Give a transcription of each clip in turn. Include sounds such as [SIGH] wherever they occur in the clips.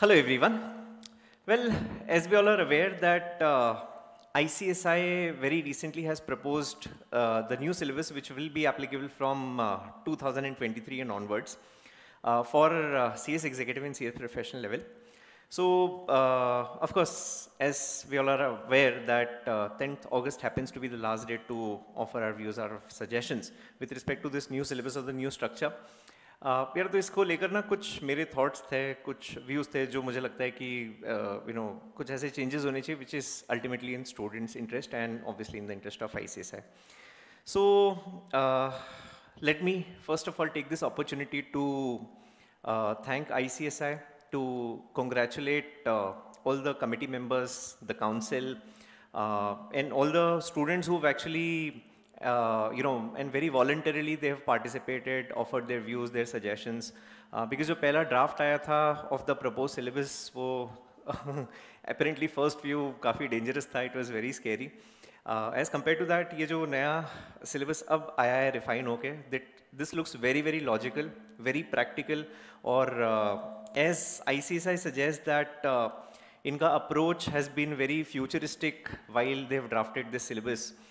Hello everyone. Well, as we all are aware that uh, ICSI very recently has proposed uh, the new syllabus which will be applicable from uh, 2023 and onwards uh, for uh, CS executive and CS professional level. So, uh, of course, as we all are aware that 10th August happens to be the last date to offer our views, our suggestions with respect to this new syllabus or the new structure. यार तो इसको लेकर ना कुछ मेरे thoughts थे, कुछ views थे जो मुझे लगता है कि यू नो कुछ ऐसे चेंजेस होने चाहिए which is ultimately in students interest and obviously in the interest of I है। So let me first of all take this opportunity to thank I C S I to congratulate all the committee members the council and all the students who actually uh, you know, and very voluntarily they have participated, offered their views, their suggestions. Uh, because जो पहला draft आया था of the proposed syllabus, वो [LAUGHS] apparently first view काफ़ी dangerous था, it was very scary. Uh, as compared to that, ये जो नया syllabus अब आया है refine होके, that this looks very very logical, very practical, और uh, as ICSI suggests that uh, इनका approach has been very futuristic while they have drafted this syllabus. Uh,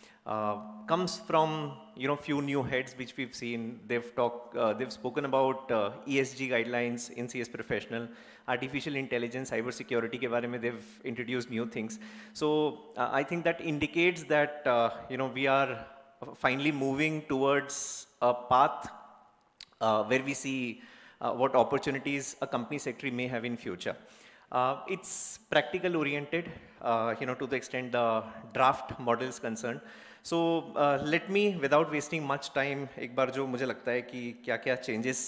comes from you know few new heads which we've seen. They've talked, uh, they've spoken about uh, ESG guidelines in CS professional, artificial intelligence, cyber security ke bare mein they've introduced new things. So uh, I think that indicates that uh, you know we are finally moving towards a path where we see what opportunities a company secretary may have in future. it's practical oriented, you know, to the extent the draft model is concerned. So let me without wasting much time एक बार जो मुझे लगता है कि क्या क्या changes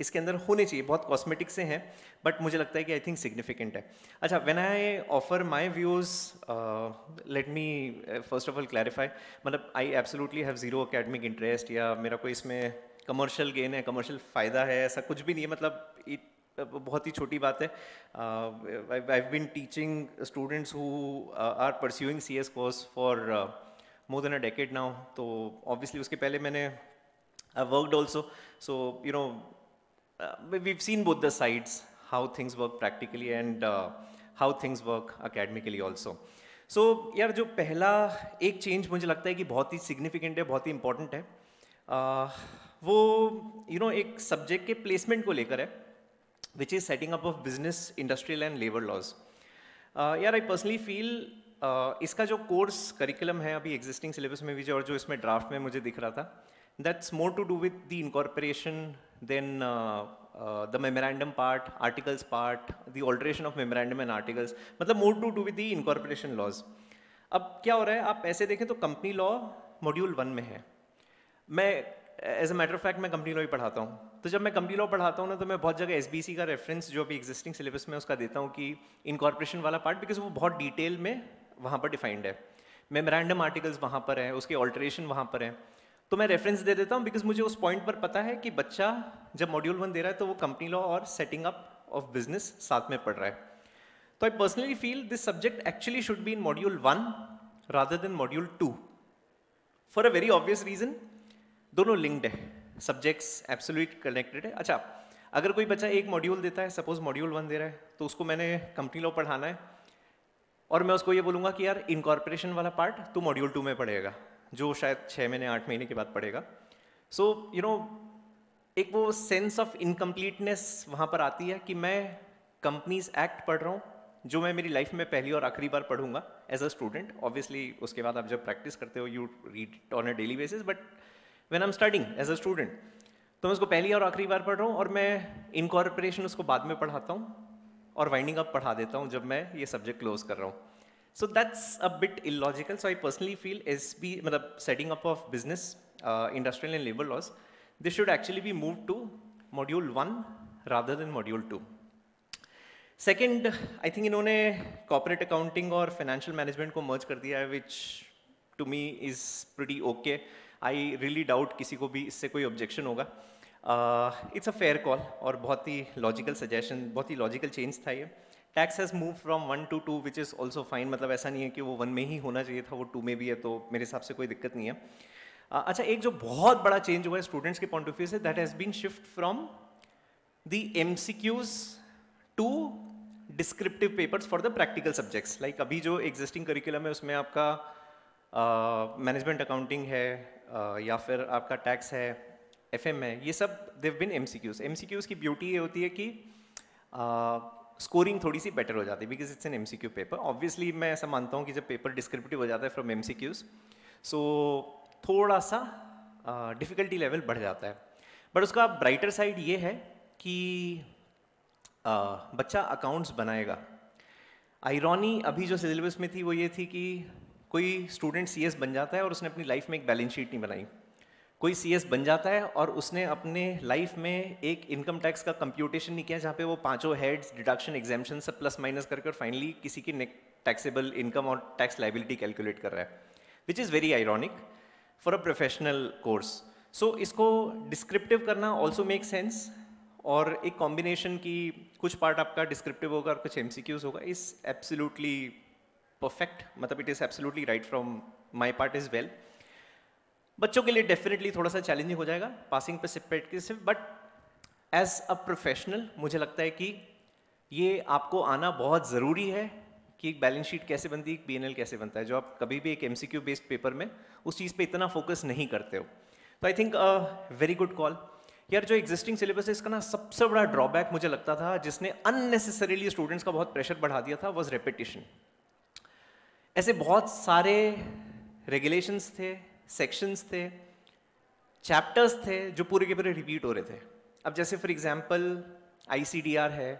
इसके अंदर होने चाहिए, बहुत कॉस्मेटिक से हैं बट मुझे लगता है कि आई थिंक सिग्निफिकेंट है। अच्छा when I offer my views let me first of all clarify मतलब I absolutely have zero academic interest या मेरा कोई इसमें कमर्शियल गेन है कमर्शियल फ़ायदा है, ऐसा कुछ भी नहीं है मतलब इट बहुत ही छोटी बात है। I been teaching students who are pursuing C S course for more than a decade now. So obviously उसके पहले मैंने I've worked also. So you know uh, we've seen both the sides how things work practically and uh, how things work academically also. So so, यार जो पहला एक change मुझे लगता है कि बहुत ही सिग्निफिकेंट है बहुत ही इंपॉर्टेंट है uh, वो यू you नो know, एक सब्जेक्ट के प्लेसमेंट को लेकर है which is setting up of business industrial and labour laws यार आई पर्सनली फील Uh, इसका जो कोर्स करिकुलम है अभी एग्जिस्टिंग सिलेबस में भी जो, और जो इसमें ड्राफ्ट में मुझे दिख रहा था that's more to do with the incorporation then the memorandum part articles part the alteration of memorandum and articles मतलब more to do with the incorporation laws अब क्या हो रहा है, आप ऐसे देखें तो कंपनी लॉ मॉड्यूल वन में है। मैं as a matter of fact मैं कंपनी लॉ ही पढ़ाता हूँ। तो जब मैं कंपनी लॉ पढ़ाता हूँ ना तो मैं बहुत जगह एसबीसी का रेफरेंस जो अभी एग्जिस्टिंग सिलेबस में उसका देता हूँ कि इनकॉर्पोरेशन वाला पार्ट बिकॉज़ वो बहुत डिटेल में वहाँ पर डिफाइंड है। मेमोरेंडम आर्टिकल्स वहाँ पर हैं, उसके ऑल्ट्रेशन वहाँ पर है। तो मैं रेफरेंस दे देता हूँ बिकॉज़ मुझे उस पॉइंट पर पता है कि बच्चा जब मॉड्यूल वन दे रहा है तो वो कंपनी लॉ और सेटिंग अप ऑफ़ बिज़नेस साथ में पढ़ रहा है। तो I personally feel this subject actually should be in module one rather than module two for a very obvious reason दोनों लिंक्ड है। सब्जेक्ट्स एब्सोल्यूट कनेक्टेड है। अच्छा अगर कोई बच्चा एक मॉड्यूल देता है सपोज़ मॉड्यूल वन दे रहा है तो उसको मैंने कंपनी लॉ पढ़ाना है। और मैं उसको ये बोलूँगा कि यार इनकॉर्पोरेशन वाला पार्ट तो मॉड्यूल टू में पढ़ेगा, जो शायद छः महीने, आठ महीने के बाद पढ़ेगा। सो यू नो एक वो सेंस ऑफ़ इनकम्प्लीटनेस वहाँ पर आती है कि मैं कंपनीज़ एक्ट पढ़ रहा हूँ, जो मैं मेरी लाइफ में पहली और आखिरी बार पढ़ूँगा एज अ स्टूडेंट ऑब्वियसली उसके बाद आप जब प्रैक्टिस करते हो you read on a daily basis but when I am starting as a student तो मैं उसको पहली और आखिरी बार पढ़ रहा हूँ और मैं इनकॉर्पोरेशन उसको बाद में पढ़ाता हूँ। और वाइंडिंग अप पढ़ा देता हूँ जब मैं ये सब्जेक्ट क्लोज कर रहा हूँ। So that's a bit illogical so I personally feel S B मतलब setting up of business industrial and labour laws this should actually be move to module one rather than module two second I think इन्होंने corporate accounting और financial management को merge कर दिया है which to me is pretty okay I really doubt किसी को भी इससे कोई ऑब्जेक्शन होगा। इट्स अ फेयर कॉल और बहुत ही लॉजिकल सजेशन बहुत ही लॉजिकल चेंज था ये। Tax has move from one to two which is also fine मतलब ऐसा नहीं है कि वो वन में ही होना चाहिए था वो टू में भी है तो मेरे हिसाब से कोई दिक्कत नहीं है। Uh, अच्छा एक जो बहुत बड़ा चेंज हुआ है स्टूडेंट्स के पॉइंट ऑफ़ व्यू से that has been shift from the M C Qs to descriptive papers for the practical subjects like अभी जो एग्जिस्टिंग करिकुलम है उसमें आपका मैनेजमेंट uh, अकाउंटिंग है uh, या फिर आपका टैक्स है एफ़ एम है ये सब देव been M C Qs M C Qs की ब्यूटी ये होती है कि स्कोरिंग uh, थोड़ी सी बेटर हो जाती है because it's an M C Q paper obviously मैं ऐसा मानता हूँ कि जब पेपर डिस्क्रिप्टिव हो जाता है from M C Qs so थोड़ा सा डिफ़िकल्टी uh, लेवल बढ़ जाता है. बट उसका ब्राइटर साइड ये है कि बच्चा अकाउंट्स बनाएगा. आयरॉनी अभी जो सिलेबस में थी वो ये थी कि कोई स्टूडेंट सी एस बन जाता है और उसने अपनी लाइफ में एक बैलेंस शीट नहीं बनाई. कोई सीएस बन जाता है और उसने अपने लाइफ में एक इनकम टैक्स का कंप्यूटेशन नहीं किया जहाँ पे वो पाँचों हेड्स डिडक्शन एग्जामेशन सब प्लस माइनस करके और फाइनली किसी की टैक्सेबल इनकम और टैक्स लाइबिलिटी कैलकुलेट कर रहा है which is very ironic for a professional course so इसको डिस्क्रिप्टिव करना ऑल्सो मेक सेंस और एक कॉम्बिनेशन की कुछ पार्ट आपका डिस्क्रिप्टिव होगा और कुछ एम होगा इज़ एब्सोल्युटली परफेक्ट मतलब it is absolutely right from my part is well बच्चों के लिए डेफिनेटली थोड़ा सा चैलेंजिंग हो जाएगा पासिंग पे सिर्फ़ बट एज अ प्रोफेशनल मुझे लगता है कि ये आपको आना बहुत ज़रूरी है कि एक बैलेंस शीट कैसे बनती है, एक पी कैसे बनता है। जो आप कभी भी एक एमसीक्यू बेस्ड पेपर में उस चीज़ पे इतना फोकस नहीं करते हो। तो I think very good call यार, जो एग्जिस्टिंग सिलेबस है, इसका ना सबसे बड़ा ड्रॉबैक मुझे लगता था, जिसने अननेसेसरीली स्टूडेंट्स का बहुत प्रेशर बढ़ा दिया था वॉज़ रेपिटेशन ऐसे बहुत सारे रेगुलेशंस थे सेक्शंस थे चैप्टर्स थे जो पूरे के पूरे रिपीट हो रहे थे। अब जैसे फॉर एग्जांपल आईसीडीआर है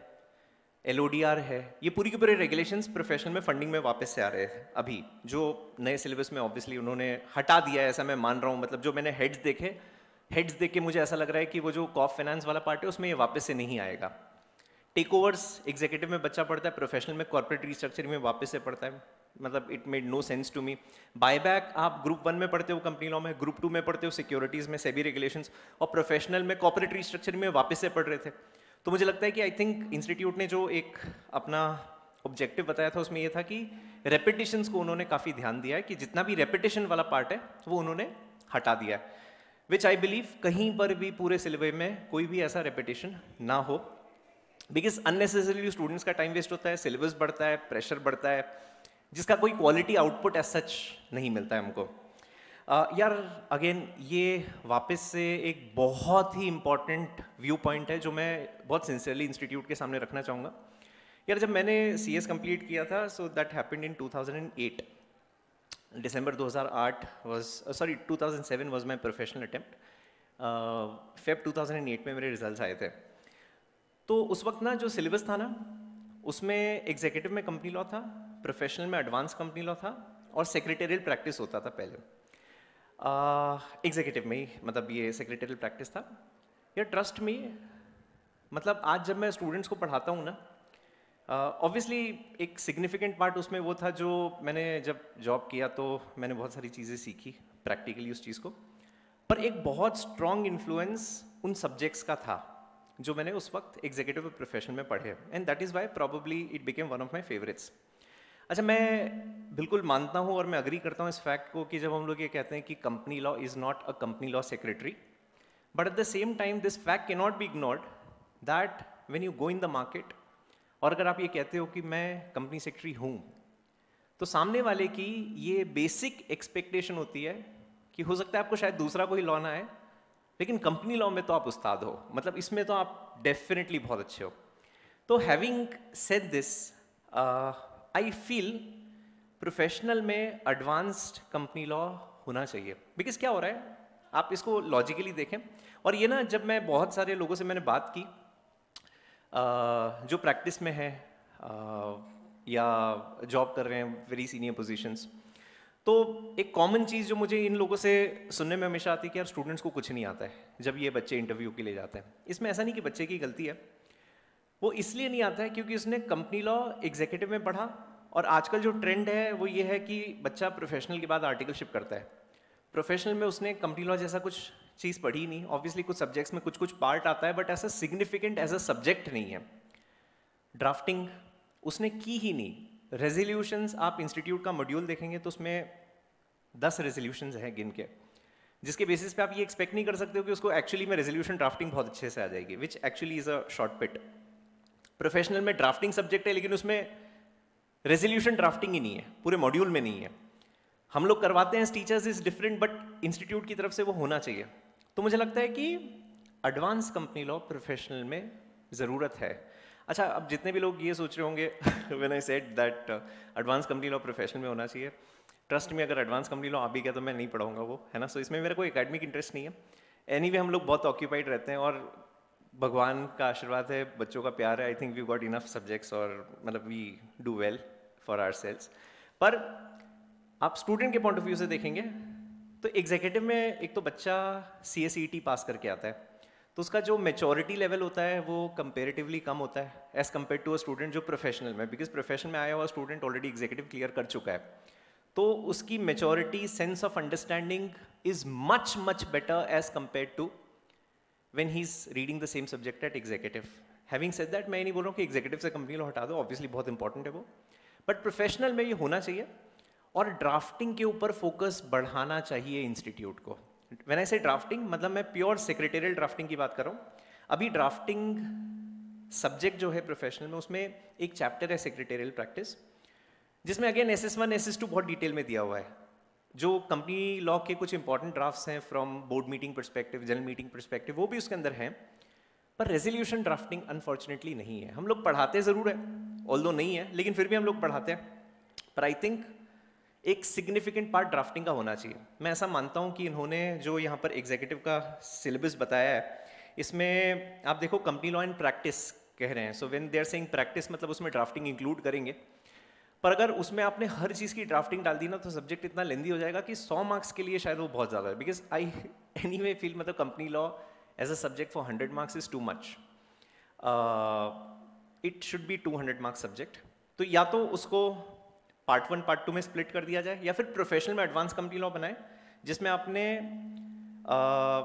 एलओडीआर है, ये पूरी के पूरे रेगुलेशंस प्रोफेशनल में फंडिंग में वापस से आ रहे हैं अभी। जो नए सिलेबस में ऑब्वियसली उन्होंने हटा दिया ऐसा मैं मान रहा हूँ मतलब जो मैंने हेड्स देखे हेड्स देख के मुझे ऐसा लग रहा है कि वो जो कॉफ फाइनेंस वाला पार्ट है, उसमें ये वापस से नहीं आएगा। टेक ओवर्स एग्जीक्यूटिव में बच्चा पढ़ता है प्रोफेशनल में कॉर्पोरेट रिस्ट्रक्चरिंग में वापस से पढ़ता है। मतलब it made no sense to me by back आप ग्रुप वन में पढ़ते हो कंपनी लॉ में ग्रुप टू में पढ़ते हो सिक्योरिटीज में सेबी रेगुलेशंस और प्रोफेशनल में कॉर्पोरेट रिस्ट्रक्चरिंग में वापस से पढ़ रहे थे। तो मुझे लगता है कि आई थिंक इंस्टीट्यूट ने जो एक अपना ऑब्जेक्टिव बताया था, उसमें यह था कि रेपिटेशंस को उन्होंने काफ़ी ध्यान दिया है कि जितना भी रेपिटेशन वाला पार्ट है, वो उन्होंने हटा दिया है। विच आई बिलीव कहीं पर भी पूरे सिलेबस में कोई भी ऐसा रेपिटेशन ना हो। बिकॉज़ अननेसेसरीली स्टूडेंट्स का टाइम वेस्ट होता है सिलेबस बढ़ता है प्रेशर बढ़ता है जिसका कोई क्वालिटी आउटपुट एज सच नहीं मिलता है हमको। uh, यार अगेन ये वापस से एक बहुत ही इंपॉर्टेंट व्यू पॉइंट है जो मैं बहुत सिंसियरली इंस्टीट्यूट के सामने रखना चाहूँगा। यार जब मैंने सी एस कंप्लीट किया था so that happened in 2008 December 2008 was uh, sorry 2007 was my professional attempt uh, Feb 2008 में मेरे रिजल्ट्स आए थे। तो उस वक्त ना जो सिलेबस था ना उसमें एग्जीक्यूटिव में कंपनी लॉ था प्रोफेशनल में एडवांस कंपनी लॉ था और सेक्रेटेरियल प्रैक्टिस होता था पहले। एग्जीक्यूटिव में ही मतलब ये सेक्रेटेरियल प्रैक्टिस था। या ट्रस्ट में मतलब आज जब मैं स्टूडेंट्स को पढ़ाता हूँ ना ऑब्वियसली uh, एक सिग्निफिकेंट पार्ट उसमें वो था जो मैंने जब जॉब किया तो मैंने बहुत सारी चीज़ें सीखी प्रैक्टिकली उस चीज़ को। पर एक बहुत स्ट्रॉन्ग इन्फ्लुएंस उन सब्जेक्ट्स का था। जो मैंने उस वक्त एग्जीक्यूटिव प्रोफेशन में पढ़े। And that is why probably it became one of my favourites अच्छा मैं बिल्कुल मानता हूँ और मैं अग्री करता हूँ इस फैक्ट को कि जब हम लोग ये कहते हैं कि company law is not a company law secretary but at the same time this fact can not be ignored that when you go in the market और अगर आप ये कहते हो कि मैं कंपनी सेक्रेटरी हूँ तो सामने वाले की ये बेसिक एक्सपेक्टेशन होती है कि हो सकता है आपको शायद दूसरा कोई लॉ ना है लेकिन कंपनी लॉ में तो आप उस्ताद हो। मतलब इसमें तो आप डेफिनेटली बहुत अच्छे हो। तो having said this I feel professional में एडवांस्ड कंपनी लॉ होना चाहिए। बिकॉज़ क्या हो रहा है? आप इसको लॉजिकली देखें। और ये ना, जब मैं बहुत सारे लोगों से मैंने बात की जो प्रैक्टिस में है या जॉब कर रहे हैं वेरी सीनियर पोजीशंस तो एक कॉमन चीज़ जो मुझे इन लोगों से सुनने में हमेशा आती है कि यार स्टूडेंट्स को कुछ नहीं आता है, जब ये बच्चे इंटरव्यू के लिए जाते हैं। इसमें ऐसा नहीं कि बच्चे की गलती है। वो इसलिए नहीं आता है क्योंकि उसने कंपनी लॉ एग्जीक्यूटिव में पढ़ा और आजकल जो ट्रेंड है, वो ये है कि बच्चा प्रोफेशनल के बाद आर्टिकलशिप करता है। प्रोफेशनल में उसने कंपनी लॉ जैसा कुछ चीज़ पढ़ी नहीं। ऑब्वियसली कुछ सब्जेक्ट्स में कुछ कुछ पार्ट आता है बट ऐसा सिग्निफिकेंट एज अ सब्जेक्ट नहीं है। ड्राफ्टिंग उसने की ही नहीं। रेजोल्यूशंस आप इंस्टीट्यूट का मॉड्यूल देखेंगे तो उसमें दस रेजोल्यूशंस हैं गिन के, जिसके बेसिस पे आप ये एक्सपेक्ट नहीं कर सकते हो कि उसको एक्चुअली में रेजोल्यूशन ड्राफ्टिंग बहुत अच्छे से आ जाएगी which actually is a short pit professional में ड्राफ्टिंग सब्जेक्ट है, लेकिन उसमें रेजोल्यूशन ड्राफ्टिंग ही नहीं है, पूरे मॉड्यूल में नहीं है। हम लोग करवाते हैं teachers is different but institute की तरफ़ से वो होना चाहिए। तो मुझे लगता है कि एडवांस कंपनी लॉ प्रोफेशनल में ज़रूरत है। अच्छा अब जितने भी लोग ये सोच रहे होंगे when I said that advance company law profession में होना चाहिए। ट्रस्ट में अगर एडवांस कंपनी लॉ आप भी गया तो मैं नहीं पढ़ाऊँगा वो है ना? सो so इसमें मेरा कोई एकेडमिक इंटरेस्ट नहीं है। एनी anyway, हम लोग बहुत ऑक्यूपाइड रहते हैं और भगवान का आशीर्वाद है बच्चों का प्यार है। I think we got enough subjects और मतलब we do well for ourselves पर आप स्टूडेंट के पॉइंट ऑफ़ व्यू से देखेंगे तो एग्जीक्यूटिव में एक तो बच्चा सी पास करके आता है। तो उसका जो मेचोरिटी लेवल होता है, वो कंपेरेटिवली कम होता है as compared to a student जो प्रोफेशनल में बिकॉज़ प्रोफेशन में आया हुआ स्टूडेंट ऑलरेडी एग्जीक्यूटिव क्लियर कर चुका है। तो उसकी maturity sense of understanding is much much better as compared to when he is reading the same subject at executive having said that मैं नहीं बोल रहा हूँ कि एग्जीक्यूटिव से कंपनी लो हटा दो ऑब्वियसली बहुत इंपॉर्टेंट है वो। बट प्रोफेशनल में ये होना चाहिए और ड्राफ्टिंग के ऊपर फोकस बढ़ाना चाहिए इंस्टीट्यूट को। वेन आई से ड्राफ्टिंग मतलब मैं प्योर सेक्रेटेरियल ड्राफ्टिंग की बात कर रहा हूँ। अभी ड्राफ्टिंग सब्जेक्ट जो है प्रोफेशनल में, उसमें एक चैप्टर है सेक्रेटेरियल प्रैक्टिस जिसमें again S S one S S two बहुत डिटेल में दिया हुआ है। जो कंपनी लॉ के कुछ इंपॉर्टेंट ड्राफ्ट्स हैं from board meeting perspective general meeting perspective वो भी उसके अंदर हैं। पर रेजोल्यूशन ड्राफ्टिंग अनफॉर्चुनेटली नहीं है। हम लोग पढ़ाते ज़रूर है ऑल नहीं है, लेकिन फिर भी हम लोग पढ़ाते हैं। पर आई थिंक एक सिग्निफिकेंट पार्ट ड्राफ्टिंग का होना चाहिए। मैं ऐसा मानता हूँ कि इन्होंने जो यहाँ पर एग्जीक्यूटिव का सिलेबस बताया है, इसमें आप देखो कंपनी लॉ एंड प्रैक्टिस कह रहे हैं। So when they're saying practice मतलब उसमें ड्राफ्टिंग इंक्लूड करेंगे। पर अगर उसमें आपने हर चीज़ की ड्राफ्टिंग डाल दी ना तो सब्जेक्ट इतना लेंदी हो जाएगा कि 100 मार्क्स के लिए शायद वो बहुत ज़्यादा है। Because I anyway feel मतलब company law as a subject for hundred marks is too much it should be two hundred marks subject तो या तो उसको पार्ट वन पार्ट टू में स्प्लिट कर दिया जाए या फिर प्रोफेशनल में एडवांस कंपनी लॉ बनाए जिसमें आपने uh,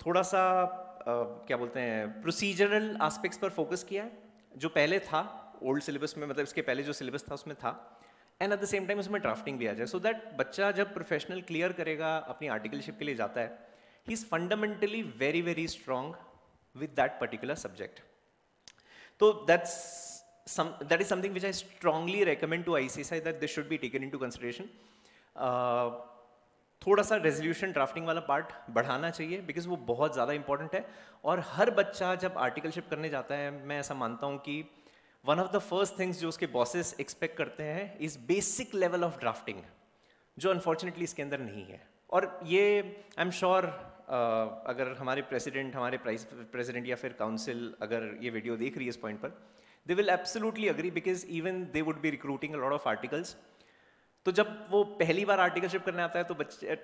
थोड़ा सा uh, क्या बोलते हैं प्रोसीजरल एस्पेक्ट्स पर फोकस किया है जो पहले था ओल्ड सिलेबस में मतलब इसके पहले जो सिलेबस था उसमें था and at the same time उसमें ड्राफ्टिंग भी आ जाए सो दैट बच्चा जब प्रोफेशनल क्लियर करेगा अपनी आर्टिकलशिप के लिए जाता है he is fundamentally very very strong with that particular subject तो that's some that is something which I strongly recommend to ICSI that this should be taken into consideration. Uh, थोड़ा सा resolution drafting वाला part बढ़ाना चाहिए because वो बहुत ज़्यादा important है और हर बच्चा जब आर्टिकलशिप करने जाता है मैं ऐसा मानता हूँ कि one of the first things जो उसके बॉसेस एक्सपेक्ट करते हैं is basic level of drafting जो अनफॉर्चुनेटली इसके अंदर नहीं है और ये आई एम श्योर अगर हमारे प्रेसिडेंट हमारे प्रेसिडेंट या फिर काउंसिल अगर ये वीडियो देख रही है इस पॉइंट पर they will absolutely agree because even they would be recruiting lot of articles तो जब वो पहली बार आर्टिकलशिप करने आता है तो बच्चे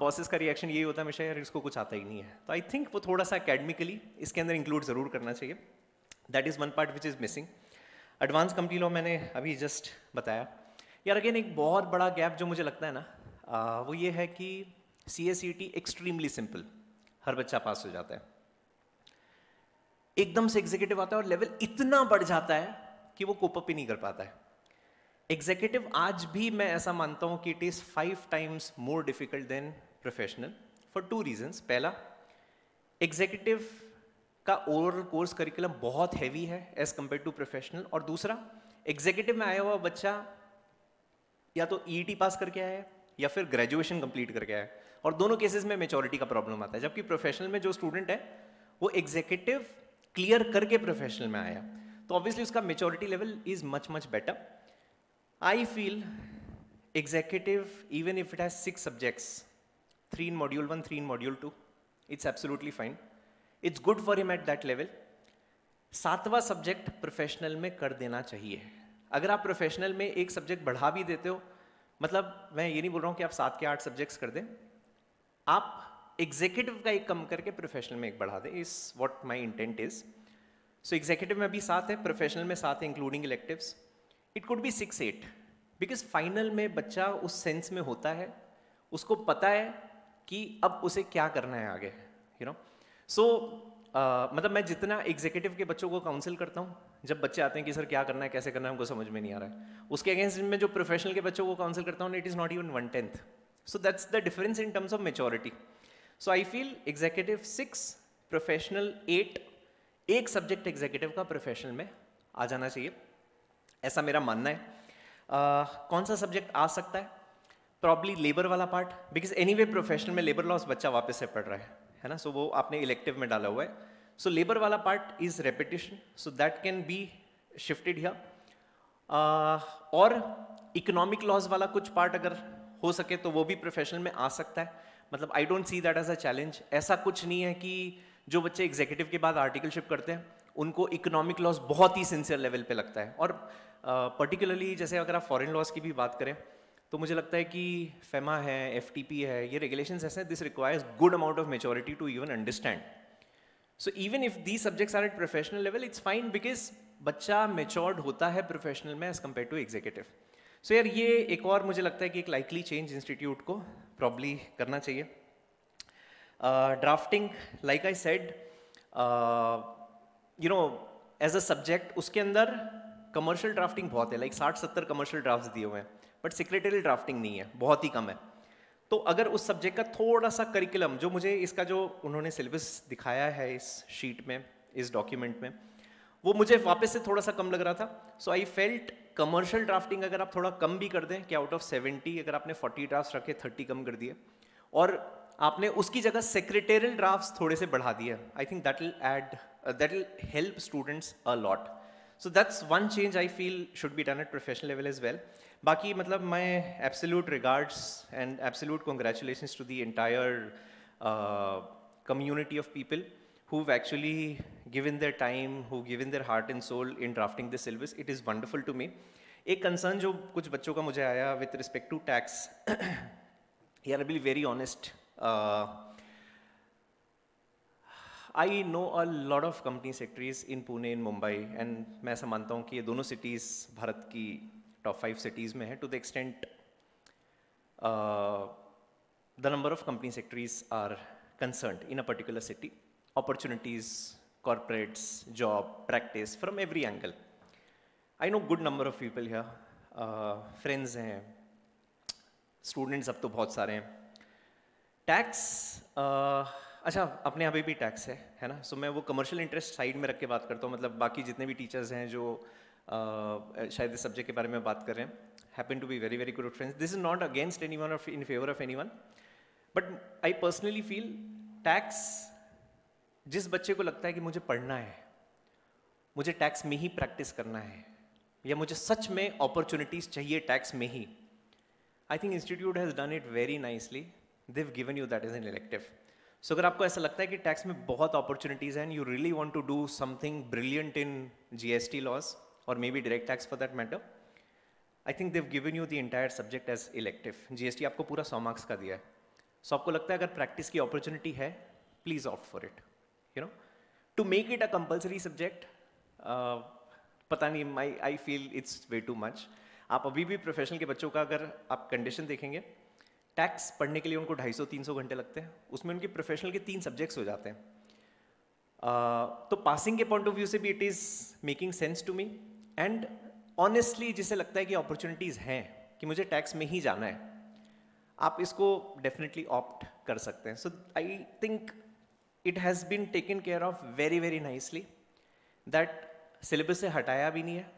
बॉसेस का रिएक्शन यही होता है हमेशा, यार, इसको कुछ आता ही नहीं है. तो आई थिंक वो थोड़ा सा अकेडमिकली इसके अंदर इंक्लूड ज़रूर करना चाहिए। That is one part which is missing advance company law मैंने अभी जस्ट बताया। यार अगेन एक बहुत बड़ा गैप जो मुझे लगता है ना वो ये है कि C S C T extremely simple हर बच्चा पास हो जाता है। एकदम से एग्जीक्यूटिव आता है और लेवल इतना बढ़ जाता है कि वो कोप अप ही नहीं कर पाता है। एग्जीक्यूटिव आज भी मैं ऐसा मानता हूँ कि it is five times more difficult than professional for two reasons पहला एग्जीक्यूटिव का ओवरऑल कोर्स करिकुलम बहुत हैवी है एज कंपेयर टू प्रोफेशनल और दूसरा एग्जीक्यूटिव में आया हुआ बच्चा या तो ई e पास करके आया है या फिर ग्रेजुएशन कंप्लीट करके आया है। और दोनों केसेस में मेचोरिटी का प्रॉब्लम आता है। जबकि प्रोफेशनल में जो स्टूडेंट है, वो एग्जीक्यूटिव क्लियर करके प्रोफेशनल में आया। तो ऑब्वियसली उसका maturity level is much much better I feel executive even if it has six subjects three in module one three in module two it's absolutely fine it's good for him at that level सातवां subject professional में कर देना चाहिए। अगर आप professional में एक subject बढ़ा भी देते हो मतलब मैं ये नहीं बोल रहा हूँ कि आप सात के आठ सब्जेक्ट्स कर दें। आप एग्जीक्यूटिव का एक कम करके प्रोफेशनल में एक बढ़ा दें इस what my intent is so executive में भी साथ है प्रोफेशनल में साथ है including electives it could be six eight because final में बच्चा उस सेंस में होता है, उसको पता है कि अब उसे क्या करना है आगे यू नो सो मतलब मैं जितना एग्जीक्यूटिव के बच्चों को काउंसिल करता हूँ, जब बच्चे आते हैं कि, सर, क्या करना है, कैसे करना है? हमको समझ में नहीं आ रहा है। उसके अगेंस्ट में जो प्रोफेशनल के बच्चों को काउंसिल करता हूँ it is not even one tenth so that's the difference in terms of maturity so I feel executive six professional eight एक सब्जेक्ट एग्जीक्यूटिव का प्रोफेशनल में आ जाना चाहिए। ऐसा मेरा मानना है। uh, कौन सा सब्जेक्ट आ सकता है? प्रॉब्ली लेबर वाला part because anyway professional में लेबर लॉस बच्चा वापस से पढ़ रहा है है ना? सो so वो आपने इलेक्टिव में डाला हुआ है। सो so, लेबर वाला part is repetition so that can be shifted here और इकोनॉमिक लॉस वाला कुछ पार्ट अगर हो सके तो वो भी प्रोफेशनल में आ सकता है। मतलब I don't see that as a challenge ऐसा कुछ नहीं है कि जो बच्चे एग्जीक्यूटिव के बाद आर्टिकलशिप करते हैं उनको इकोनॉमिक लॉस बहुत ही सिंसियर लेवल पे लगता है। और पर्टिकुलरली uh, जैसे अगर आप फॉरेन लॉस की भी बात करें तो मुझे लगता है कि फेमा है एफटीपी है ये रेगुलेशन ऐसे हैं this requires good amount of maturity to even understand so even if the subjects are at professional level it's fine because बच्चा मेच्योर्ड होता है प्रोफेशनल में as compared to executive so so यार, ये एक और मुझे लगता है कि एक लाइकली चेंज इंस्टीट्यूट को प्रॉब्ली करना चाहिए। Drafting like I said you know as a subject उसके अंदर कमर्शियल ड्राफ्टिंग बहुत है लाइक साठ, सत्तर कमर्शियल ड्राफ्ट दिए हुए हैं बट सेक्रेटरी ड्राफ्टिंग नहीं है, बहुत ही कम है। तो अगर उस सब्जेक्ट का थोड़ा सा करिकुलम जो मुझे इसका जो उन्होंने सिलेबस दिखाया है इस शीट में, इस डॉक्यूमेंट में, वो मुझे वापस से थोड़ा सा कम लग रहा था। So I felt commercial drafting अगर आप थोड़ा कम भी कर दें, कि आउट ऑफ़ सेवेंटी अगर आपने फोर्टी ड्राफ्ट रखे थर्टी कम कर दिए। और आपने उसकी जगह सेक्रेटेरियल ड्राफ्ट थोड़े से बढ़ा दिए। I think that will add that will help students a lot so that's one change I feel should be done at professional level as well बाकी मतलब मैं absolute regards and absolute congratulation to the entire community of people who've actually given their time, who've given their heart and soul in drafting the syllabus. It is wonderful to me. एक concern जो कुछ बच्चों का मुझे आया with respect to tax यार be very honest I know a lot of company secretaries in Pune in Mumbai and मैं ऐसा मानता हूँ कि ये दोनों सिटीज़ भारत की top five cities में है the extent uh, the number of company secretaries are concerned in a particular city, opportunities, corporates, job, practice from every angle. I know good number of people here, uh, friends हैं, students अब तो बहुत सारे हैं. Tax uh, अच्छा अपने यहाँ पे भी टैक्स है है ना? So, मैं वो कमर्शियल इंटरेस्ट साइड में रख के बात करता हूँ मतलब बाकी जितने भी टीचर्स हैं जो शायद इस सब्जेक्ट के बारे में बात कर रहे हैं happen to be very very good friends this is not against any one of in any one but I personally feel tax जिस बच्चे को लगता है कि मुझे पढ़ना है मुझे टैक्स में ही प्रैक्टिस करना है या मुझे सच में अपॉर्चुनिटीज़ चाहिए टैक्स में ही I think institute has done it very nicely they've given you that is an elective so अगर आपको ऐसा लगता है कि टैक्स में बहुत अपॉर्चुनिटीज़ हैं you really want to do something brilliant in G S T laws direct tax for tax matter I think I given you the entire subject as elective G S T आपको पूरा 100 marks का दिया है। So so, आपको लगता है अगर practice की अपॉर्चुनिटी है please opt for it you know to make it a compulsory subject पता नहीं my I feel it's way too much आप अभी भी प्रोफेशनल के बच्चों का अगर आप कंडीशन देखेंगे टैक्स पढ़ने के लिए उनको 250-300 घंटे लगते हैं। उसमें उनके प्रोफेशनल के तीन सब्जेक्ट्स हो जाते हैं। Uh, तो पासिंग के पॉइंट ऑफ़ व्यू से भी it is making sense to me and honestly जिसे लगता है कि अपॉर्चुनिटीज़ हैं कि मुझे टैक्स में ही जाना है आप इसको डेफिनेटली ऑप्ट कर सकते हैं। So I think it has been taken care of very very nicely that syllabus से हटाया भी नहीं है।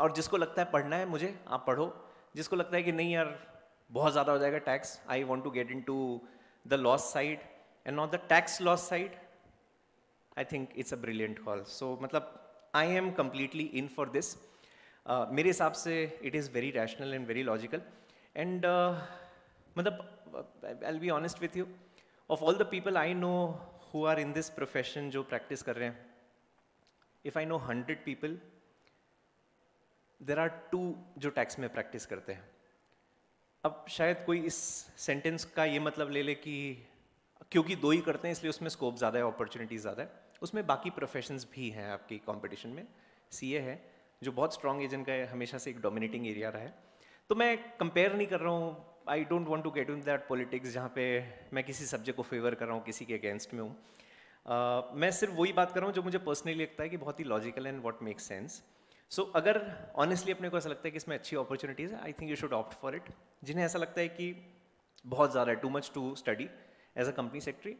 और जिसको लगता है पढ़ना है मुझे, आप पढ़ो। जिसको लगता है कि नहीं यार, बहुत ज़्यादा हो जाएगा tax I want to get into the laws side and not the tax laws side I think it's a brilliant call so मतलब I am completely in for this मेरे हिसाब से it is very rational and very logical and मतलब I be honest with you of all the people I know who are in this profession जो practice कर रहे हैं if I know hundred people there are two जो tax में practice करते हैं। अब शायद कोई इस सेंटेंस का ये मतलब ले ले कि क्योंकि दो ही करते हैं, इसलिए उसमें स्कोप ज़्यादा है अपॉर्चुनिटी ज़्यादा है। उसमें बाकी प्रोफेशंस भी हैं आपकी कंपटीशन में। सीए है, जो बहुत स्ट्रॉन्ग एजेंट का हमेशा से एक डोमिनेटिंग एरिया रहा है। तो मैं कंपेयर नहीं कर रहा हूँ I don't want to get in that politics जहाँ पे मैं किसी सब्जेक्ट को फेवर कर रहा हूँ किसी के अगेंस्ट में हूँ uh, मैं सिर्फ़ वही बात कर रहा हूँ जो मुझे पर्सनली लगता है कि बहुत ही logical and what make sense so अगर ऑनेस्टली अपने को ऐसा लगता है कि इसमें अच्छी अपॉर्चुनिटीज़ है I think you should opt for it जिन्हें ऐसा लगता है कि बहुत ज़्यादा है too much to study as a company secretary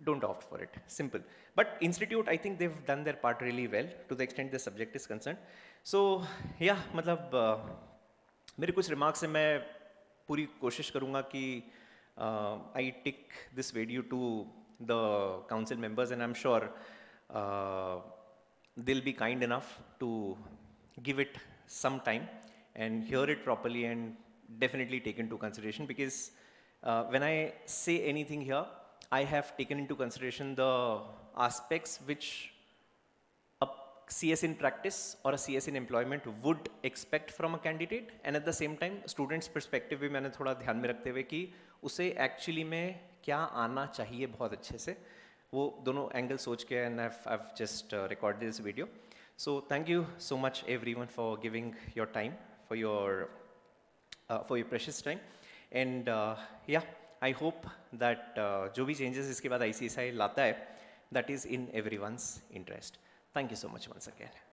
don't opt for it. Simple. But institute, I think they've done their part really well to the extent the subject is concerned. So yeah, मतलब uh, मेरे कुछ remarks हैं मैं पूरी कोशिश करूँगा कि I take this video to the council members and I am sure they'll be kind enough to give it some time and hear it properly and definitely take into consideration because when I say anything here I have taken into consideration the aspects which CS in practice or a CS in employment would expect from a candidate. And at the same time, students perspective भी मैंने थोड़ा ध्यान में रखते हुए कि उसे actually में क्या आना चाहिए बहुत अच्छे से। वो दोनों एंगल सोच के and I have just recorded this video so thank you so much everyone for giving your time for your for your precious time and yeah I hope that जो भी चेंजेस इसके बाद आई लाता है that is in every interest thank you so much once again